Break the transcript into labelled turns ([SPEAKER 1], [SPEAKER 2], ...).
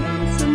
[SPEAKER 1] Some